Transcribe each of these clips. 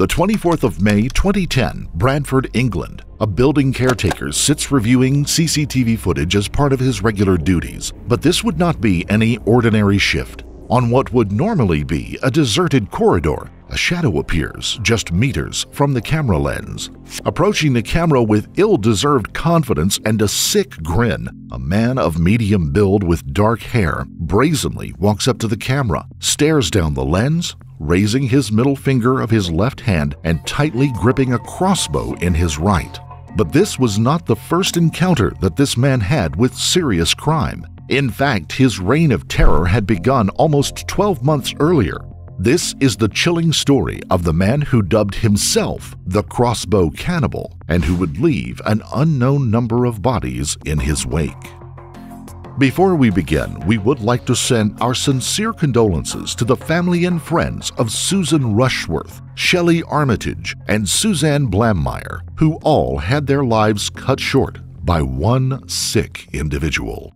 The 24th of May 2010, Bradford, England. A building caretaker sits reviewing CCTV footage as part of his regular duties, but this would not be any ordinary shift. On what would normally be a deserted corridor, a shadow appears just meters from the camera lens. Approaching the camera with ill deserved confidence and a sick grin, a man of medium build with dark hair brazenly walks up to the camera, stares down the lens, raising his middle finger of his left hand and tightly gripping a crossbow in his right. But this was not the first encounter that this man had with serious crime. In fact, his reign of terror had begun almost 12 months earlier. This is the chilling story of the man who dubbed himself the Crossbow Cannibal and who would leave an unknown number of bodies in his wake. Before we begin, we would like to send our sincere condolences to the family and friends of Susan Rushworth, Shelley Armitage, and Suzanne Blamires, who all had their lives cut short by one sick individual.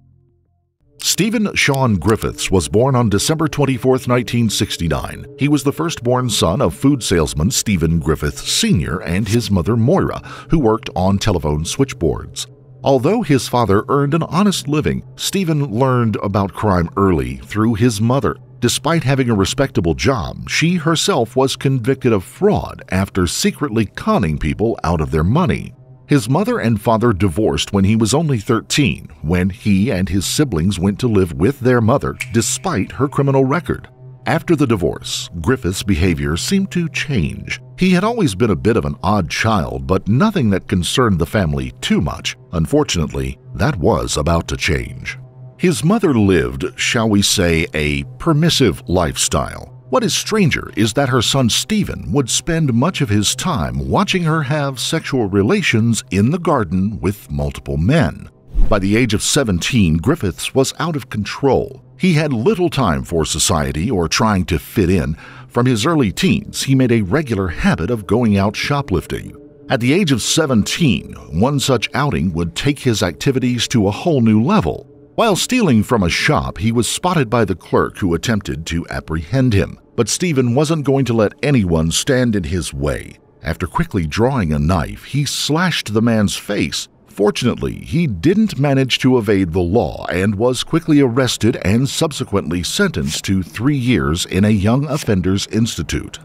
Stephen Sean Griffiths was born on December 24, 1969. He was the firstborn son of food salesman Stephen Griffiths Sr. and his mother Moira, who worked on telephone switchboards. Although his father earned an honest living, Stephen learned about crime early through his mother. Despite having a respectable job, she herself was convicted of fraud after secretly conning people out of their money. His mother and father divorced when he was only 13, when he and his siblings went to live with their mother despite her criminal record. After the divorce, Griffith's behavior seemed to change. He had always been a bit of an odd child, but nothing that concerned the family too much. Unfortunately, that was about to change. His mother lived, shall we say, a permissive lifestyle. What is stranger is that her son Stephen would spend much of his time watching her have sexual relations in the garden with multiple men. By the age of 17, Griffiths was out of control. He had little time for society or trying to fit in. From his early teens, he made a regular habit of going out shoplifting. At the age of 17, one such outing would take his activities to a whole new level. While stealing from a shop, he was spotted by the clerk who attempted to apprehend him. But Stephen wasn't going to let anyone stand in his way. After quickly drawing a knife, he slashed the man's face. Fortunately, he didn't manage to evade the law and was quickly arrested and subsequently sentenced to three years in a Young Offenders Institute.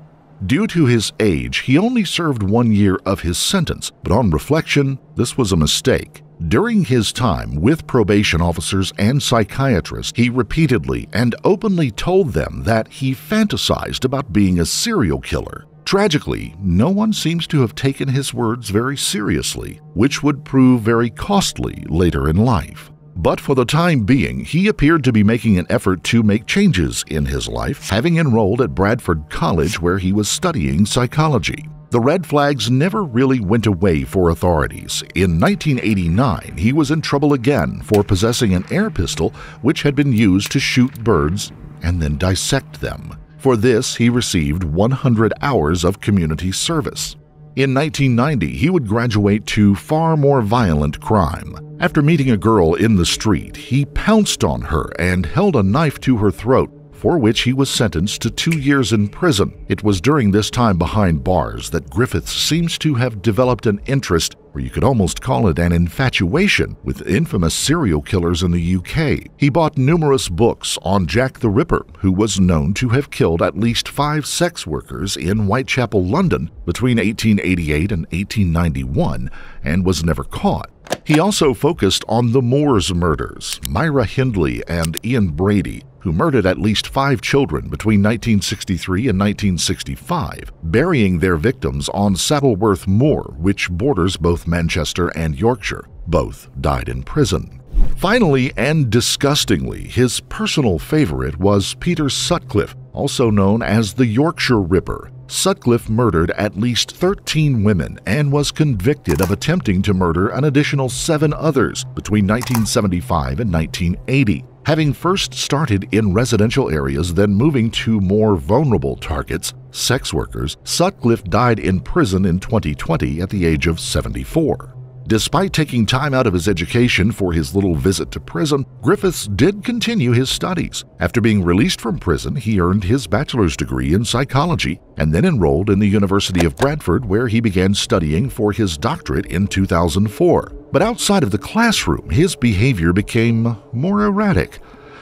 Due to his age, he only served one year of his sentence, but on reflection, this was a mistake. During his time with probation officers and psychiatrists, he repeatedly and openly told them that he fantasized about being a serial killer. Tragically, no one seems to have taken his words very seriously, which would prove very costly later in life. But for the time being, he appeared to be making an effort to make changes in his life, having enrolled at Bradford College where he was studying psychology. The red flags never really went away for authorities. In 1989, he was in trouble again for possessing an air pistol which had been used to shoot birds and then dissect them. For this, he received 100 hours of community service. In 1990, he would graduate to far more violent crime. After meeting a girl in the street, he pounced on her and held a knife to her throat, for which he was sentenced to two years in prison. It was during this time behind bars that Griffiths seems to have developed an interest, or you could almost call it an infatuation, with infamous serial killers in the UK. He bought numerous books on Jack the Ripper, who was known to have killed at least five sex workers in Whitechapel, London between 1888 and 1891, and was never caught. He also focused on the Moors murders, Myra Hindley and Ian Brady, who murdered at least five children between 1963 and 1965, burying their victims on Saddleworth Moor, which borders both Manchester and Yorkshire. Both died in prison. Finally and disgustingly, his personal favorite was Peter Sutcliffe, also known as the Yorkshire Ripper. Sutcliffe murdered at least 13 women and was convicted of attempting to murder an additional seven others between 1975 and 1980. Having first started in residential areas, then moving to more vulnerable targets, sex workers, Sutcliffe died in prison in 2020 at the age of 74. Despite taking time out of his education for his little visit to prison, Griffiths did continue his studies. After being released from prison, he earned his bachelor's degree in psychology and then enrolled in the University of Bradford, where he began studying for his doctorate in 2004. But outside of the classroom, his behavior became more erratic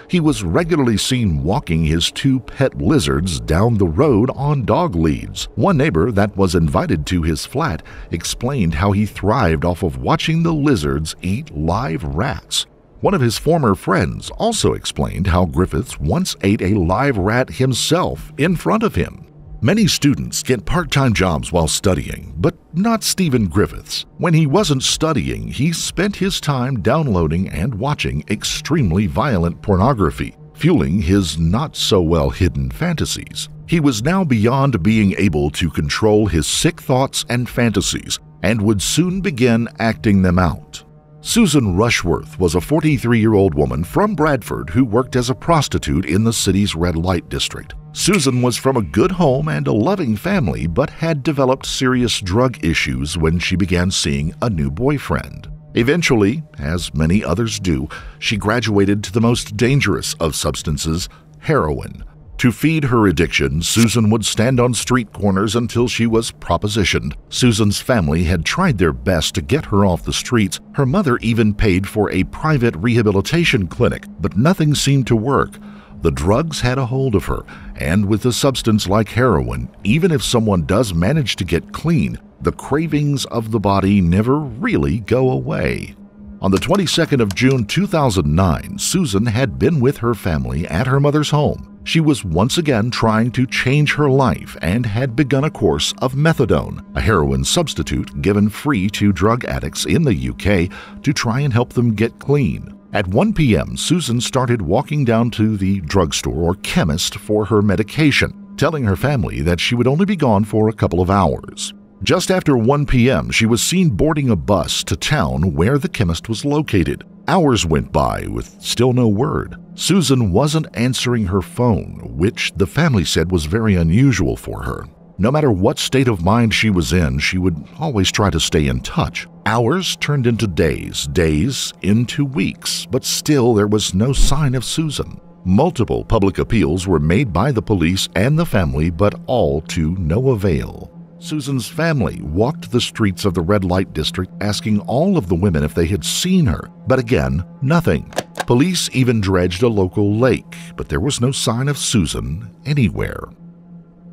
he was regularly seen walking his two pet lizards down the road on dog leads. One neighbor that was invited to his flat explained how he thrived off of watching the lizards eat live rats. One of his former friends also explained how Griffiths once ate a live rat himself in front of him. Many students get part time jobs while studying, but not Stephen Griffiths. When he wasn't studying, he spent his time downloading and watching extremely violent pornography, fueling his not so well hidden fantasies. He was now beyond being able to control his sick thoughts and fantasies and would soon begin acting them out. Susan Rushworth was a 43 year old woman from Bradford who worked as a prostitute in the city's red light district. Susan was from a good home and a loving family, but had developed serious drug issues when she began seeing a new boyfriend. Eventually, as many others do, she graduated to the most dangerous of substances, heroin. To feed her addiction, Susan would stand on street corners until she was propositioned. Susan's family had tried their best to get her off the streets. Her mother even paid for a private rehabilitation clinic, but nothing seemed to work. The drugs had a hold of her, and with a substance like heroin, even if someone does manage to get clean, the cravings of the body never really go away. On the 22nd of June 2009, Susan had been with her family at her mother's home. She was once again trying to change her life and had begun a course of methadone, a heroin substitute given free to drug addicts in the UK to try and help them get clean. At 1 p.m., Susan started walking down to the drugstore or chemist for her medication, telling her family that she would only be gone for a couple of hours. Just after 1 p.m., she was seen boarding a bus to town where the chemist was located. Hours went by with still no word. Susan wasn't answering her phone, which the family said was very unusual for her. No matter what state of mind she was in, she would always try to stay in touch. Hours turned into days, days into weeks, but still there was no sign of Susan. Multiple public appeals were made by the police and the family, but all to no avail. Susan's family walked the streets of the red light district asking all of the women if they had seen her, but again, nothing. Police even dredged a local lake, but there was no sign of Susan anywhere.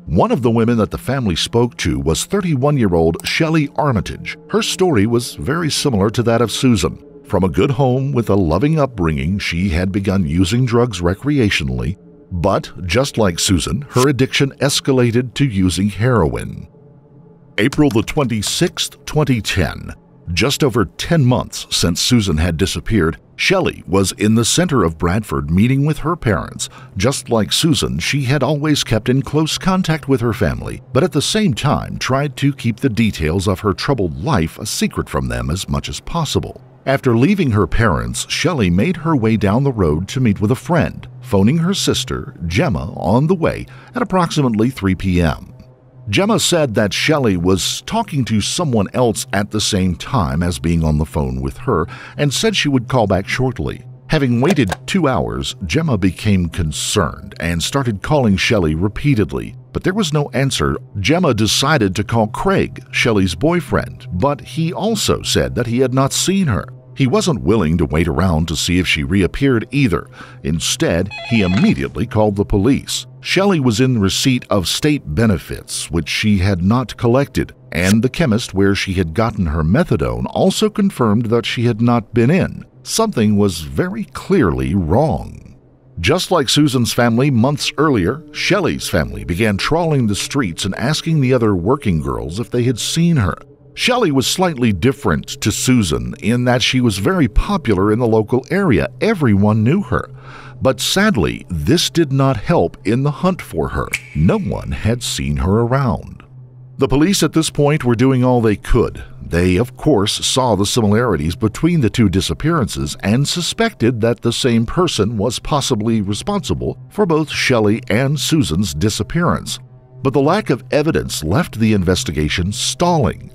One of the women that the family spoke to was 31 year old Shelley Armitage. Her story was very similar to that of Susan. From a good home with a loving upbringing, she had begun using drugs recreationally, but just like Susan, her addiction escalated to using heroin. April the 26th, 2010. Just over 10 months since Susan had disappeared, Shelley was in the center of Bradford meeting with her parents. Just like Susan, she had always kept in close contact with her family, but at the same time tried to keep the details of her troubled life a secret from them as much as possible. After leaving her parents, Shelley made her way down the road to meet with a friend, phoning her sister, Gemma, on the way at approximately 3 p.m. Gemma said that Shelley was talking to someone else at the same time as being on the phone with her and said she would call back shortly. Having waited two hours, Gemma became concerned and started calling Shelley repeatedly, but there was no answer. Gemma decided to call Craig, Shelley's boyfriend, but he also said that he had not seen her. He wasn't willing to wait around to see if she reappeared either. Instead, he immediately called the police. Shelley was in receipt of state benefits, which she had not collected, and the chemist where she had gotten her methadone also confirmed that she had not been in. Something was very clearly wrong. Just like Susan's family months earlier, Shelley's family began trawling the streets and asking the other working girls if they had seen her. Shelley was slightly different to Susan in that she was very popular in the local area. Everyone knew her. But sadly, this did not help in the hunt for her. No one had seen her around. The police at this point were doing all they could. They, of course, saw the similarities between the two disappearances and suspected that the same person was possibly responsible for both Shelley and Susan's disappearance. But the lack of evidence left the investigation stalling.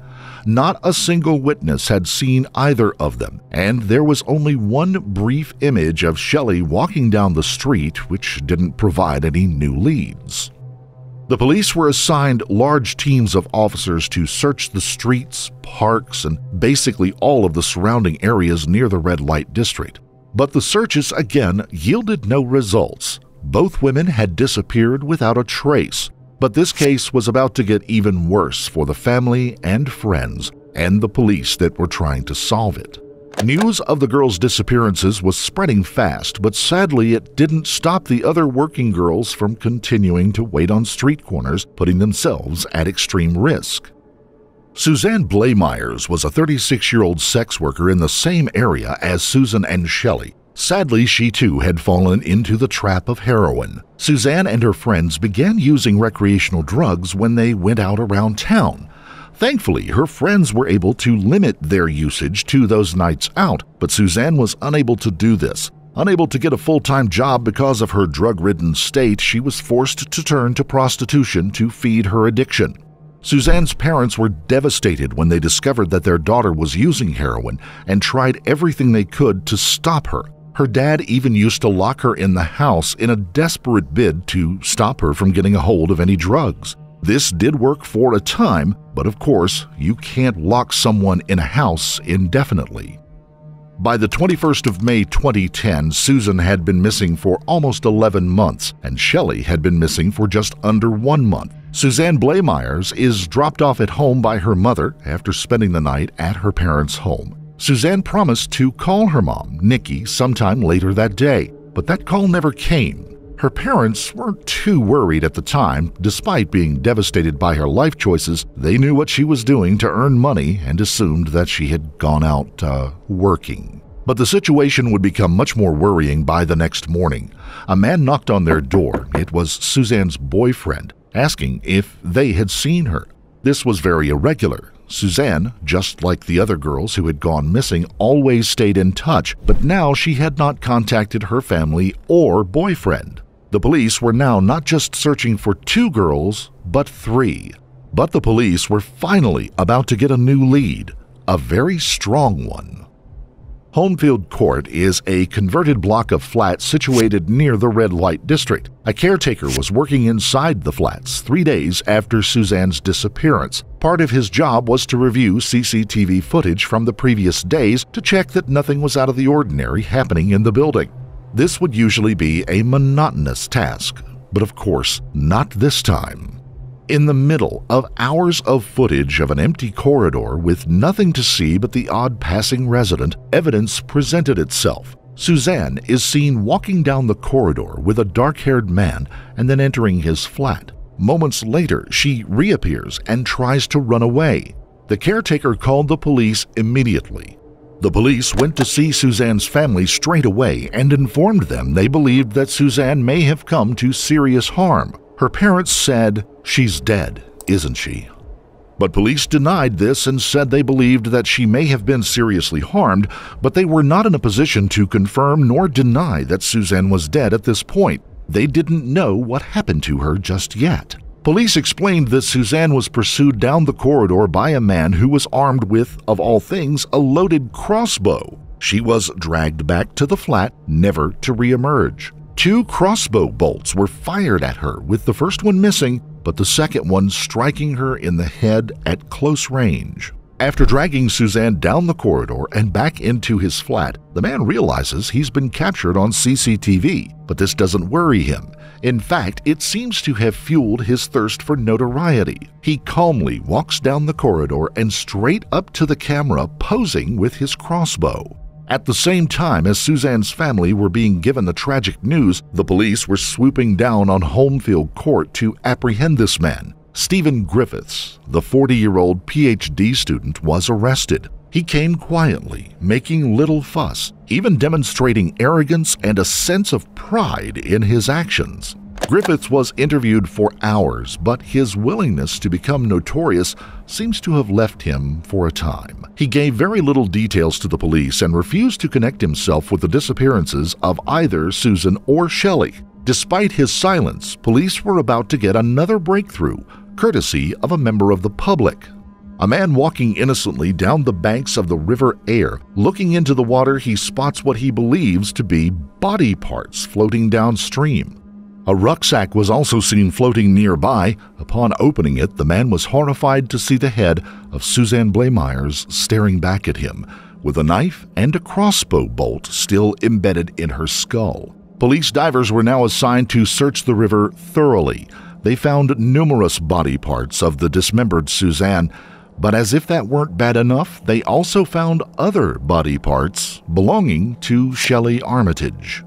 Not a single witness had seen either of them, and there was only one brief image of Shelley walking down the street, which didn't provide any new leads. The police were assigned large teams of officers to search the streets, parks, and basically all of the surrounding areas near the red light district. But the searches again yielded no results. Both women had disappeared without a trace, but this case was about to get even worse for the family and friends and the police that were trying to solve it. News of the girls' disappearances was spreading fast, but sadly it didn't stop the other working girls from continuing to wait on street corners, putting themselves at extreme risk. Suzanne Blamires was a 36 year old sex worker in the same area as Susan and Shelley, Sadly, she too had fallen into the trap of heroin. Suzanne and her friends began using recreational drugs when they went out around town. Thankfully, her friends were able to limit their usage to those nights out, but Suzanne was unable to do this. Unable to get a full time job because of her drug ridden state, she was forced to turn to prostitution to feed her addiction. Suzanne's parents were devastated when they discovered that their daughter was using heroin and tried everything they could to stop her. Her dad even used to lock her in the house in a desperate bid to stop her from getting a hold of any drugs. This did work for a time, but of course, you can't lock someone in a house indefinitely. By the 21st of May 2010, Susan had been missing for almost 11 months, and Shelley had been missing for just under one month. Suzanne Blamires is dropped off at home by her mother after spending the night at her parents' home. Suzanne promised to call her mom, Nikki, sometime later that day, but that call never came. Her parents weren't too worried at the time, despite being devastated by her life choices. They knew what she was doing to earn money and assumed that she had gone out uh, working. But the situation would become much more worrying by the next morning. A man knocked on their door. It was Suzanne's boyfriend, asking if they had seen her. This was very irregular. Suzanne, just like the other girls who had gone missing, always stayed in touch, but now she had not contacted her family or boyfriend. The police were now not just searching for two girls, but three. But the police were finally about to get a new lead, a very strong one. Holmfield Court is a converted block of flats situated near the red light district. A caretaker was working inside the flats three days after Suzanne's disappearance. Part of his job was to review CCTV footage from the previous days to check that nothing was out of the ordinary happening in the building. This would usually be a monotonous task, but of course, not this time. In the middle of hours of footage of an empty corridor with nothing to see but the odd passing resident, evidence presented itself. Suzanne is seen walking down the corridor with a dark haired man and then entering his flat. Moments later, she reappears and tries to run away. The caretaker called the police immediately. The police went to see Suzanne's family straight away and informed them they believed that Suzanne may have come to serious harm. Her parents said, She's dead, isn't she? But police denied this and said they believed that she may have been seriously harmed, but they were not in a position to confirm nor deny that Suzanne was dead at this point. They didn't know what happened to her just yet. Police explained that Suzanne was pursued down the corridor by a man who was armed with, of all things, a loaded crossbow. She was dragged back to the flat, never to reemerge. Two crossbow bolts were fired at her, with the first one missing, but the second one striking her in the head at close range. After dragging Suzanne down the corridor and back into his flat, the man realizes he's been captured on CCTV, but this doesn't worry him. In fact, it seems to have fueled his thirst for notoriety. He calmly walks down the corridor and straight up to the camera, posing with his crossbow. At the same time as Suzanne's family were being given the tragic news, the police were swooping down on Holmfield Court to apprehend this man. Stephen Griffiths, the 40 year old PhD student, was arrested. He came quietly, making little fuss, even demonstrating arrogance and a sense of pride in his actions. Griffiths was interviewed for hours, but his willingness to become notorious seems to have left him for a time. He gave very little details to the police and refused to connect himself with the disappearances of either Susan or Shelley. Despite his silence, police were about to get another breakthrough, courtesy of a member of the public. A man walking innocently down the banks of the River Aire. Looking into the water, he spots what he believes to be body parts floating downstream. A rucksack was also seen floating nearby. Upon opening it, the man was horrified to see the head of Suzanne Blamires staring back at him, with a knife and a crossbow bolt still embedded in her skull. Police divers were now assigned to search the river thoroughly. They found numerous body parts of the dismembered Suzanne, but as if that weren't bad enough, they also found other body parts belonging to Shelley Armitage.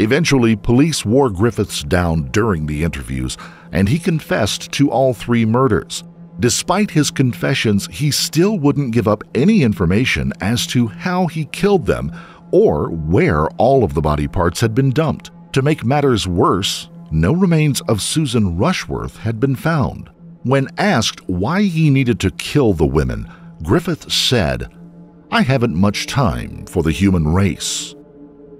Eventually, police wore Griffiths down during the interviews, and he confessed to all three murders. Despite his confessions, he still wouldn't give up any information as to how he killed them or where all of the body parts had been dumped. To make matters worse, no remains of Susan Rushworth had been found. When asked why he needed to kill the women, Griffith said, I haven't much time for the human race.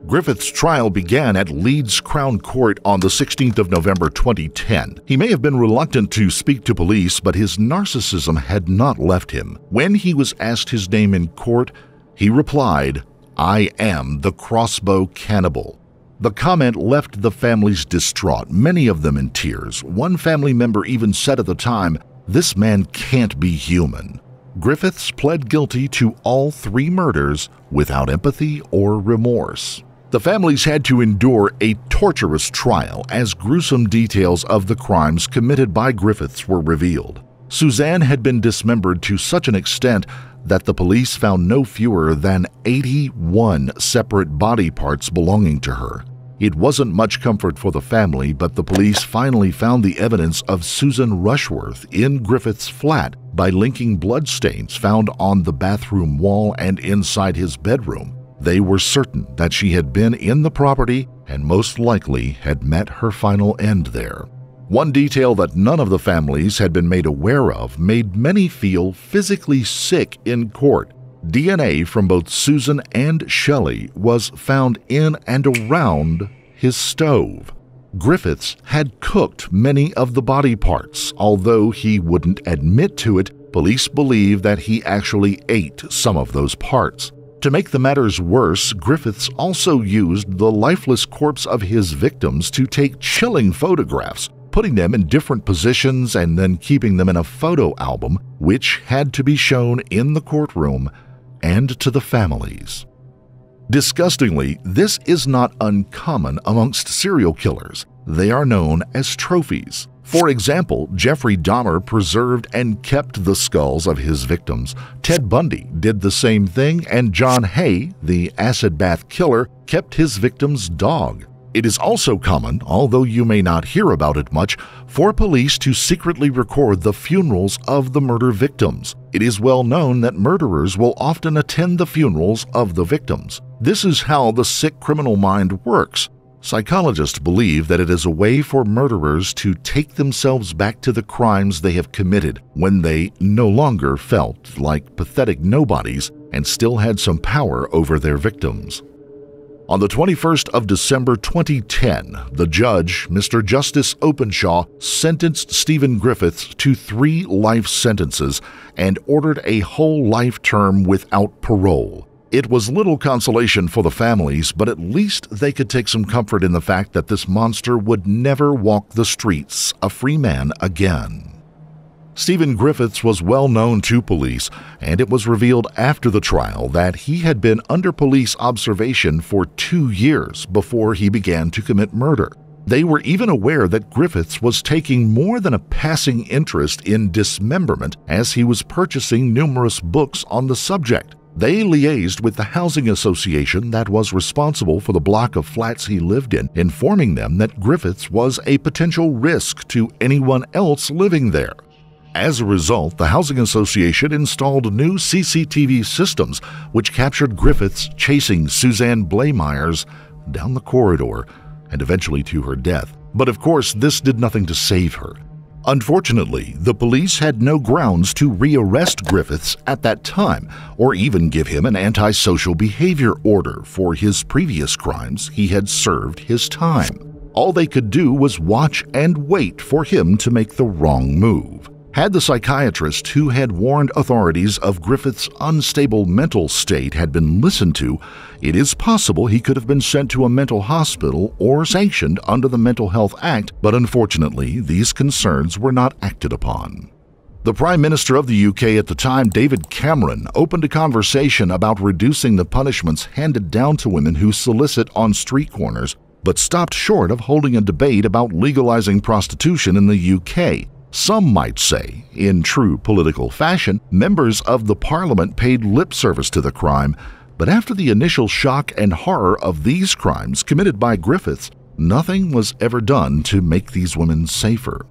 Griffith's trial began at Leeds Crown Court on the 16th of November 2010. He may have been reluctant to speak to police, but his narcissism had not left him. When he was asked his name in court, he replied, I am the crossbow cannibal. The comment left the families distraught, many of them in tears. One family member even said at the time, This man can't be human. Griffiths pled guilty to all three murders without empathy or remorse. The families had to endure a torturous trial as gruesome details of the crimes committed by Griffiths were revealed. Suzanne had been dismembered to such an extent that the police found no fewer than 81 separate body parts belonging to her. It wasn't much comfort for the family, but the police finally found the evidence of Susan Rushworth in Griffith's flat by linking bloodstains found on the bathroom wall and inside his bedroom. They were certain that she had been in the property and most likely had met her final end there. One detail that none of the families had been made aware of made many feel physically sick in court. DNA from both Susan and Shelley was found in and around his stove. Griffiths had cooked many of the body parts, although he wouldn't admit to it. Police believe that he actually ate some of those parts. To make the matters worse, Griffiths also used the lifeless corpse of his victims to take chilling photographs, putting them in different positions and then keeping them in a photo album, which had to be shown in the courtroom and to the families. Disgustingly, this is not uncommon amongst serial killers. They are known as trophies. For example, Jeffrey Dahmer preserved and kept the skulls of his victims. Ted Bundy did the same thing, and John Haigh, the acid bath killer, kept his victim's dog. It is also common, although you may not hear about it much, for police to secretly record the funerals of the murder victims. It is well known that murderers will often attend the funerals of the victims. This is how the sick criminal mind works. Psychologists believe that it is a way for murderers to take themselves back to the crimes they have committed when they no longer felt like pathetic nobodies and still had some power over their victims. On the 21st of December 2010, the judge, Mr. Justice Openshaw, sentenced Stephen Griffiths to three life sentences and ordered a whole life term without parole. It was little consolation for the families, but at least they could take some comfort in the fact that this monster would never walk the streets a free man again. Stephen Griffiths was well known to police, and it was revealed after the trial that he had been under police observation for two years before he began to commit murder. They were even aware that Griffiths was taking more than a passing interest in dismemberment as he was purchasing numerous books on the subject. They liaised with the housing association that was responsible for the block of flats he lived in, informing them that Griffiths was a potential risk to anyone else living there. As a result, the Housing Association installed new CCTV systems which captured Griffiths chasing Suzanne Blamires down the corridor and eventually to her death. But of course, this did nothing to save her. Unfortunately, the police had no grounds to rearrest Griffiths at that time or even give him an antisocial behavior order for his previous crimes. He had served his time. All they could do was watch and wait for him to make the wrong move. Had the psychiatrist who had warned authorities of Griffith's unstable mental state had been listened to, it is possible he could have been sent to a mental hospital or sanctioned under the Mental Health Act, but unfortunately, these concerns were not acted upon. The Prime Minister of the UK at the time, David Cameron, opened a conversation about reducing the punishments handed down to women who solicit on street corners, but stopped short of holding a debate about legalizing prostitution in the UK some might say, in true political fashion, members of the parliament paid lip service to the crime, but after the initial shock and horror of these crimes committed by Griffiths, nothing was ever done to make these women safer.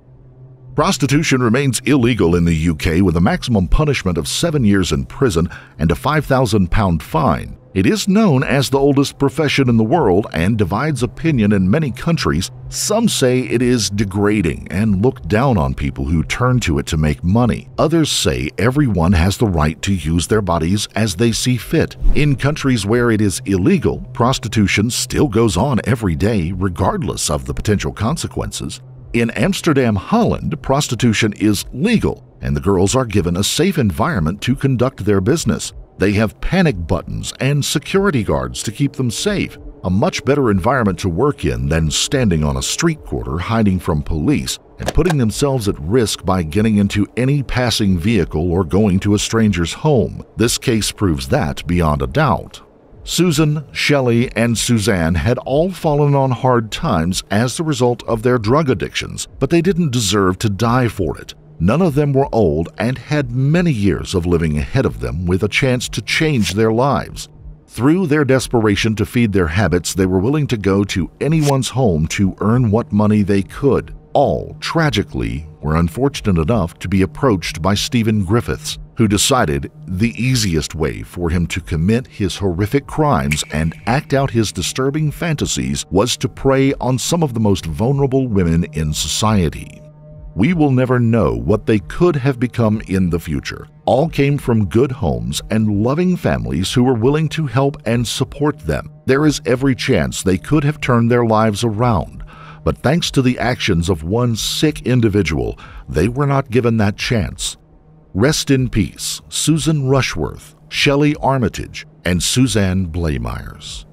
Prostitution remains illegal in the UK with a maximum punishment of seven years in prison and a £5,000 fine. It is known as the oldest profession in the world and divides opinion in many countries. Some say it is degrading and look down on people who turn to it to make money. Others say everyone has the right to use their bodies as they see fit. In countries where it is illegal, prostitution still goes on every day regardless of the potential consequences. In Amsterdam, Holland, prostitution is legal and the girls are given a safe environment to conduct their business. They have panic buttons and security guards to keep them safe, a much better environment to work in than standing on a street corner hiding from police and putting themselves at risk by getting into any passing vehicle or going to a stranger's home. This case proves that beyond a doubt. Susan, Shelley, and Suzanne had all fallen on hard times as the result of their drug addictions, but they didn't deserve to die for it. None of them were old and had many years of living ahead of them with a chance to change their lives. Through their desperation to feed their habits, they were willing to go to anyone's home to earn what money they could. All, tragically, were unfortunate enough to be approached by Stephen Griffiths, who decided the easiest way for him to commit his horrific crimes and act out his disturbing fantasies was to prey on some of the most vulnerable women in society we will never know what they could have become in the future. All came from good homes and loving families who were willing to help and support them. There is every chance they could have turned their lives around. But thanks to the actions of one sick individual, they were not given that chance. Rest in peace, Susan Rushworth, Shelley Armitage, and Suzanne Blamires.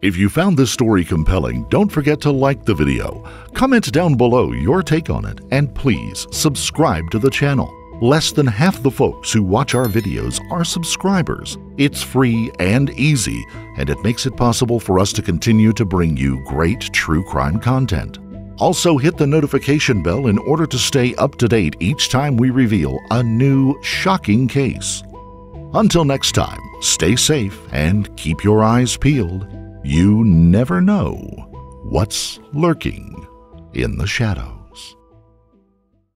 If you found this story compelling, don't forget to like the video, comment down below your take on it, and please subscribe to the channel. Less than half the folks who watch our videos are subscribers. It's free and easy, and it makes it possible for us to continue to bring you great true crime content. Also, hit the notification bell in order to stay up to date each time we reveal a new shocking case. Until next time, stay safe and keep your eyes peeled. You never know what's lurking in the shadow.